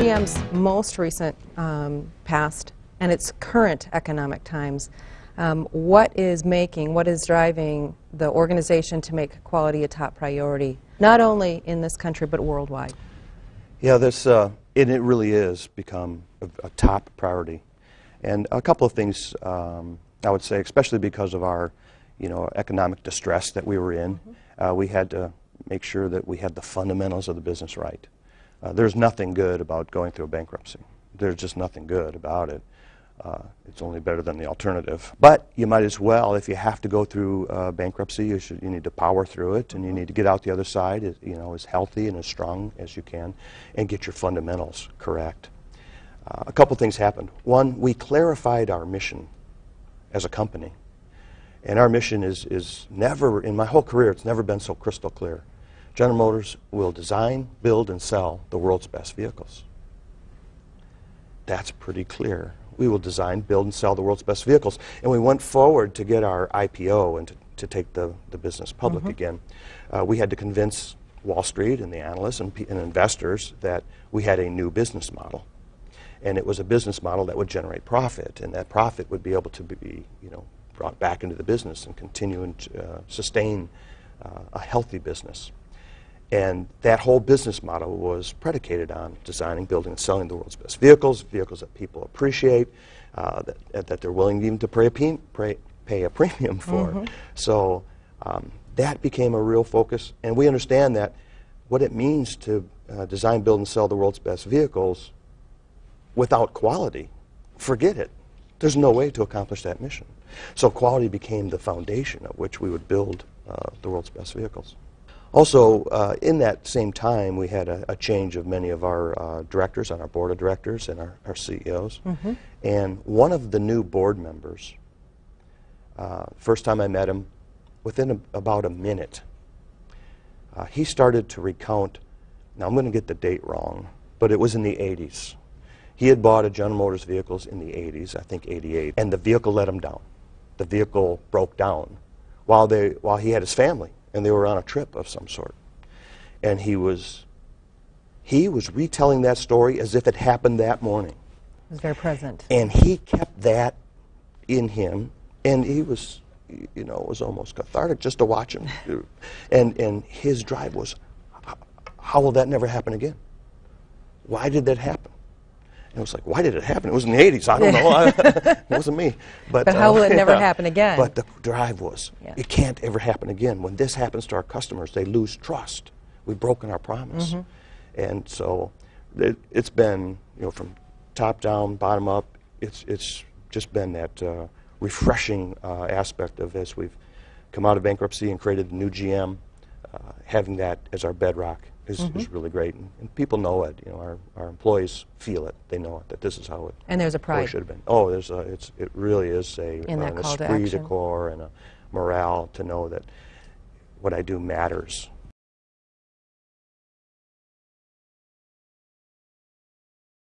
GM's most recent um, past and its current economic times, um, what is making, what is driving the organization to make quality a top priority, not only in this country but worldwide? Yeah, this, uh, it, it really is become a, a, top priority. And a couple of things um, I would say, especially because of our, you know, economic distress that we were in, mm-hmm. uh, we had to make sure that we had the fundamentals of the business right. Uh, there's nothing good about going through a bankruptcy. There's just nothing good about it. Uh, it's only better than the alternative. But you might as well, if you have to go through uh, bankruptcy, you, should, you need to power through it, and you need to get out the other side, as, you know, as healthy and as strong as you can, and get your fundamentals correct. Uh, a couple things happened. One, we clarified our mission as a company, and our mission is is never in my whole career. It's never been so crystal clear. General Motors will design, build, and sell the world's best vehicles. That's pretty clear we will design, build, and sell the world's best vehicles. And we went forward to get our IPO and to, to take the, the business public mm-hmm. again. Uh, we had to convince Wall Street and the analysts and, and investors that we had a new business model. And it was a business model that would generate profit, and that profit would be able to be, you know, brought back into the business and continue and uh, sustain uh, a healthy business. And that whole business model was predicated on designing, building, and selling the world's best vehicles, vehicles that people appreciate, uh, that, that they're willing even to pay a, pay, pay a premium for. Mm-hmm. So um, that became a real focus. And we understand that what it means to uh, design, build, and sell the world's best vehicles without quality, forget it. There's no way to accomplish that mission. So quality became the foundation of which we would build uh, the world's best vehicles. Also, uh, in that same time, we had a, a change of many of our uh, directors on our board of directors and our, our CEOs. Mm-hmm. And one of the new board members, uh, first time I met him, within a, about a minute, uh, he started to recount. Now, I'm going to get the date wrong, but it was in the 80s. He had bought a General Motors vehicles in the 80s, I think 88, and the vehicle let him down. The vehicle broke down while, they, while he had his family and they were on a trip of some sort. And he was he was retelling that story as if it happened that morning. He was very present. And he kept that in him, and he was, you know, it was almost cathartic just to watch him. and and his drive was, how will that never happen again? Why did that happen? And it was like, why did it happen? It was in the 80s. I don't know. it wasn't me. But, but how uh, will it never yeah. happen again? But the drive was, yeah. it can't ever happen again. When this happens to our customers, they lose trust. We've broken our promise. Mm-hmm. And so it, has been, you know, from top down, bottom up, it's, it's just been that uh, refreshing uh, aspect of as we've come out of bankruptcy and created the new GM, uh, having that as our bedrock is, mm-hmm. is really great. And, and, people know it. You know, our, our employees feel it. They know it, that this is how it And there's a pride. should have been. Oh, there's a, it's, it really is a, an esprit de corps and a morale to know that what I do matters